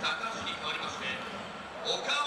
高橋に代わりまして岡